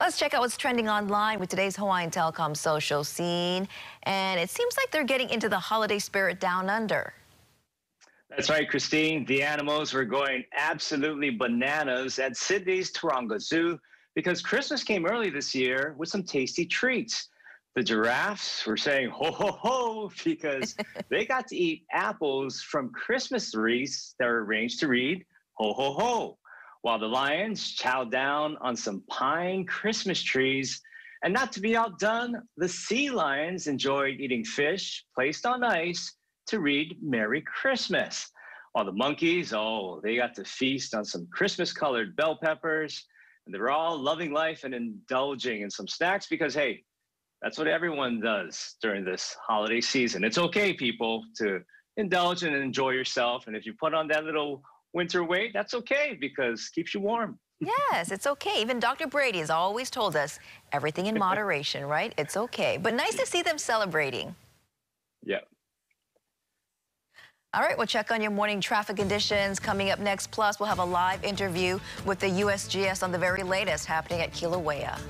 Let's check out what's trending online with today's Hawaiian Telcom social scene. And it seems like they're getting into the holiday spirit down under. That's right, Christine. The animals were going absolutely bananas at Sydney's Taronga Zoo because Christmas came early this year with some tasty treats. The giraffes were saying ho ho ho because they got to eat apples from Christmas trees that were arranged to read ho ho ho while the lions chowed down on some pine Christmas trees. And not to be outdone, the sea lions enjoyed eating fish placed on ice to read Merry Christmas. While the monkeys, oh, they got to feast on some Christmas colored bell peppers. And they're all loving life and indulging in some snacks because, hey, that's what everyone does during this holiday season. It's okay, people, to indulge and enjoy yourself. And if you put on that little winter weight, that's okay because keeps you warm. Yes, it's okay. Even Dr. Brady has always told us everything in moderation, right? It's okay. But nice to see them celebrating. Yeah. All right, we'll check on your morning traffic conditions. Coming up next, plus we'll have a live interview with the USGS on the very latest happening at Kilauea.